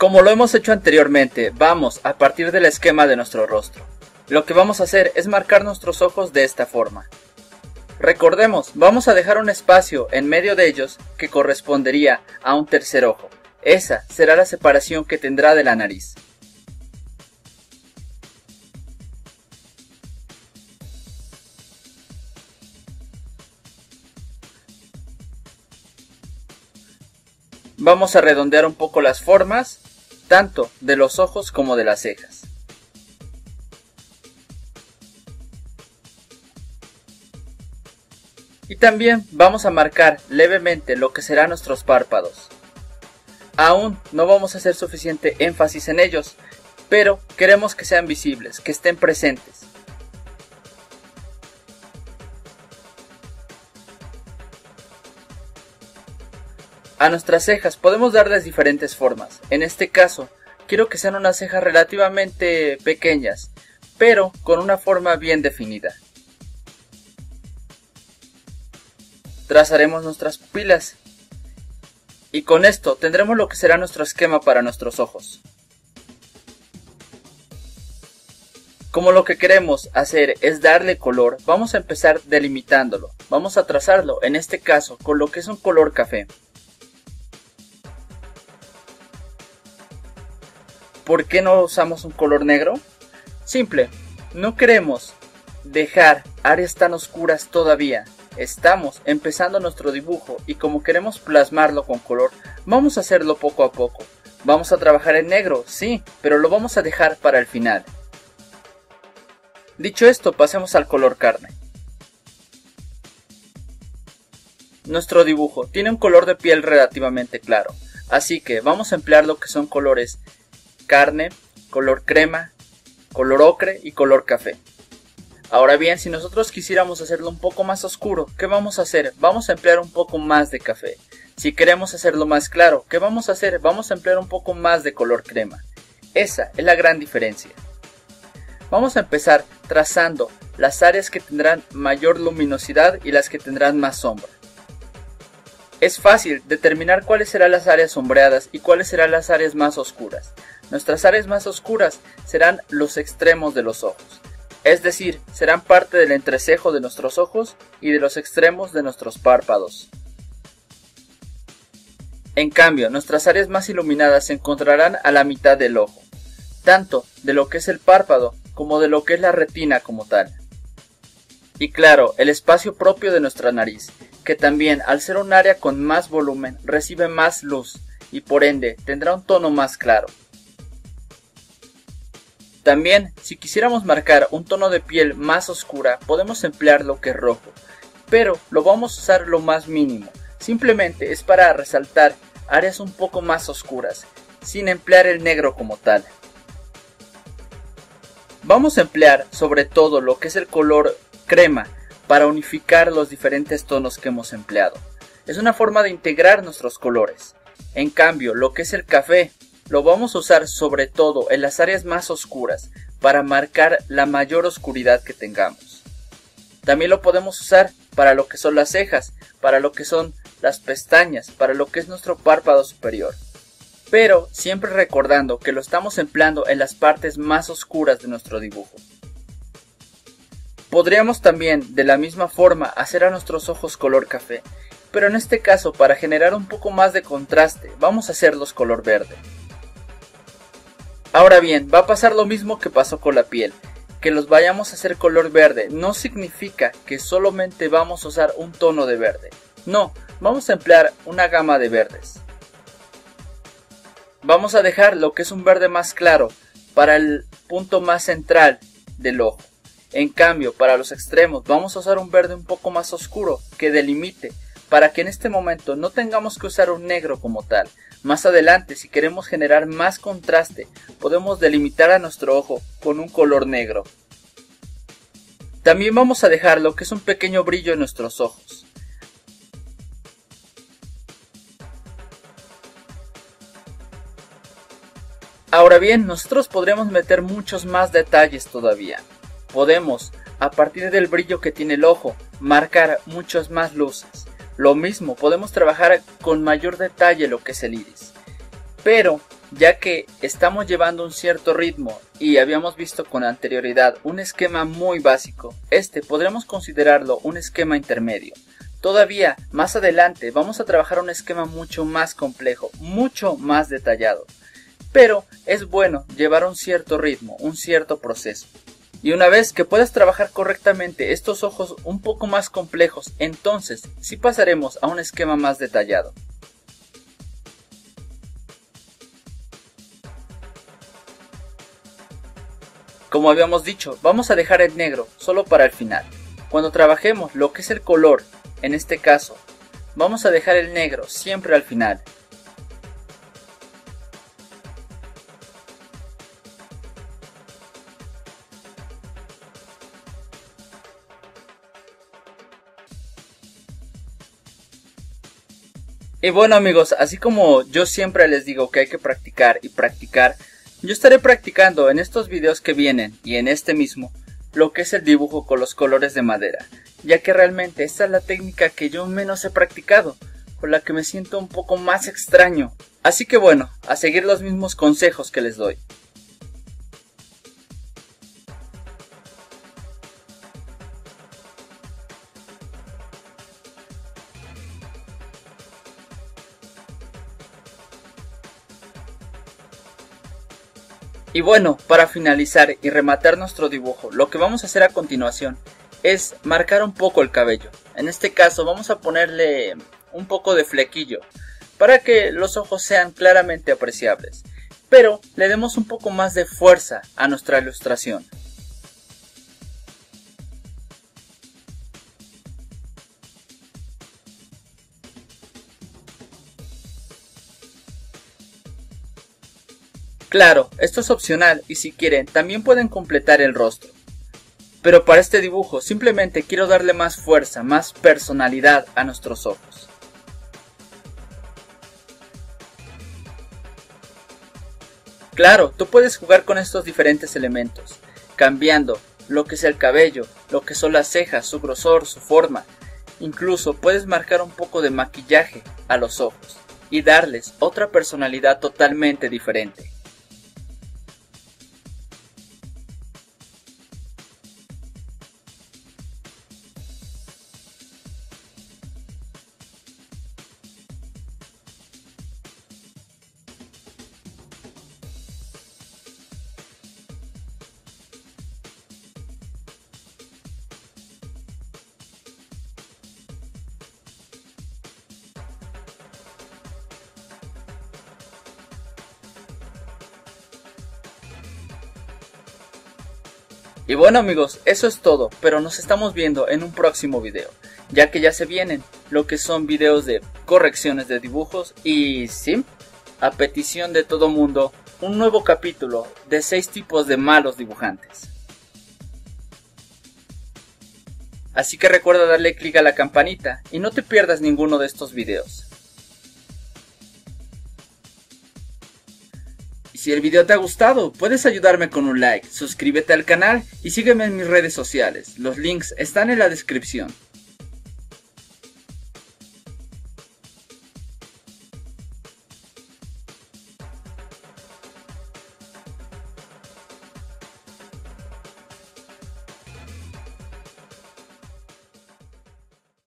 Como lo hemos hecho anteriormente, vamos a partir del esquema de nuestro rostro. Lo que vamos a hacer es marcar nuestros ojos de esta forma. Recordemos, vamos a dejar un espacio en medio de ellos que correspondería a un tercer ojo. Esa será la separación que tendrá de la nariz. Vamos a redondear un poco las formas, tanto de los ojos como de las cejas. Y también vamos a marcar levemente lo que serán nuestros párpados. Aún no vamos a hacer suficiente énfasis en ellos, pero queremos que sean visibles, que estén presentes. A nuestras cejas podemos darles diferentes formas. En este caso, quiero que sean unas cejas relativamente pequeñas, pero con una forma bien definida. Trazaremos nuestras pupilas y con esto tendremos lo que será nuestro esquema para nuestros ojos. Como lo que queremos hacer es darle color, vamos a empezar delimitándolo. Vamos a trazarlo, en este caso, con lo que es un color café. ¿Por qué no usamos un color negro? Simple, no queremos dejar áreas tan oscuras todavía. Estamos empezando nuestro dibujo y como queremos plasmarlo con color, vamos a hacerlo poco a poco. Vamos a trabajar en negro, sí, pero lo vamos a dejar para el final. Dicho esto, pasemos al color carne. Nuestro dibujo tiene un color de piel relativamente claro, así que vamos a emplear lo que son colores carne, color crema, color ocre y color café. Ahora bien, si nosotros quisiéramos hacerlo un poco más oscuro, ¿qué vamos a hacer? Vamos a emplear un poco más de café. Si queremos hacerlo más claro, ¿qué vamos a hacer? Vamos a emplear un poco más de color crema. Esa es la gran diferencia. Vamos a empezar trazando las áreas que tendrán mayor luminosidad y las que tendrán más sombra. Es fácil determinar cuáles serán las áreas sombreadas y cuáles serán las áreas más oscuras. Nuestras áreas más oscuras serán los extremos de los ojos, es decir, serán parte del entrecejo de nuestros ojos y de los extremos de nuestros párpados. En cambio, nuestras áreas más iluminadas se encontrarán a la mitad del ojo, tanto de lo que es el párpado como de lo que es la retina como tal. Y claro, el espacio propio de nuestra nariz, que también al ser un área con más volumen recibe más luz y por ende tendrá un tono más claro. También, si quisiéramos marcar un tono de piel más oscura, podemos emplear lo que es rojo, pero lo vamos a usar lo más mínimo, simplemente es para resaltar áreas un poco más oscuras, sin emplear el negro como tal. Vamos a emplear sobre todo lo que es el color crema para unificar los diferentes tonos que hemos empleado. Es una forma de integrar nuestros colores. En cambio, lo que es el café lo vamos a usar sobre todo en las áreas más oscuras para marcar la mayor oscuridad que tengamos. También lo podemos usar para lo que son las cejas, para lo que son las pestañas, para lo que es nuestro párpado superior. Pero siempre recordando que lo estamos empleando en las partes más oscuras de nuestro dibujo. Podríamos también de la misma forma hacer a nuestros ojos color café, pero en este caso para generar un poco más de contraste vamos a hacerlos color verde. Ahora bien, va a pasar lo mismo que pasó con la piel. Que los vayamos a hacer color verde no significa que solamente vamos a usar un tono de verde. No, vamos a emplear una gama de verdes. Vamos a dejar lo que es un verde más claro para el punto más central del ojo. En cambio, para los extremos vamos a usar un verde un poco más oscuro que delimite para que en este momento no tengamos que usar un negro como tal, más adelante, si queremos generar más contraste, podemos delimitar a nuestro ojo con un color negro. También vamos a dejar lo que es un pequeño brillo en nuestros ojos. Ahora bien, nosotros podremos meter muchos más detalles todavía. Podemos, a partir del brillo que tiene el ojo, marcar muchas más luces. Lo mismo, podemos trabajar con mayor detalle lo que es el iris. Pero ya que estamos llevando un cierto ritmo y habíamos visto con anterioridad un esquema muy básico, este podremos considerarlo un esquema intermedio. Todavía más adelante vamos a trabajar un esquema mucho más complejo, mucho más detallado. Pero es bueno llevar un cierto ritmo, un cierto proceso. Y una vez que puedas trabajar correctamente estos ojos un poco más complejos, entonces sí pasaremos a un esquema más detallado. Como habíamos dicho, vamos a dejar el negro solo para el final. Cuando trabajemos lo que es el color, en este caso, vamos a dejar el negro siempre al final, Y bueno amigos, así como yo siempre les digo que hay que practicar y practicar, yo estaré practicando en estos videos que vienen y en este mismo lo que es el dibujo con los colores de madera, ya que realmente esta es la técnica que yo menos he practicado, con la que me siento un poco más extraño. Así que bueno, a seguir los mismos consejos que les doy. Y bueno, para finalizar y rematar nuestro dibujo, lo que vamos a hacer a continuación es marcar un poco el cabello. En este caso vamos a ponerle un poco de flequillo para que los ojos sean claramente apreciables, pero le demos un poco más de fuerza a nuestra ilustración. Claro, esto es opcional y si quieren también pueden completar el rostro. Pero para este dibujo simplemente quiero darle más fuerza, más personalidad a nuestros ojos. Claro, tú puedes jugar con estos diferentes elementos, cambiando lo que es el cabello, lo que son las cejas, su grosor, su forma. Incluso puedes marcar un poco de maquillaje a los ojos y darles otra personalidad totalmente diferente. Y bueno amigos, eso es todo, pero nos estamos viendo en un próximo video, ya que ya se vienen lo que son videos de correcciones de dibujos y sí, a petición de todo mundo, un nuevo capítulo de 6 tipos de malos dibujantes. Así que recuerda darle clic a la campanita y no te pierdas ninguno de estos videos. Si el video te ha gustado, puedes ayudarme con un like, suscríbete al canal y sígueme en mis redes sociales. Los links están en la descripción.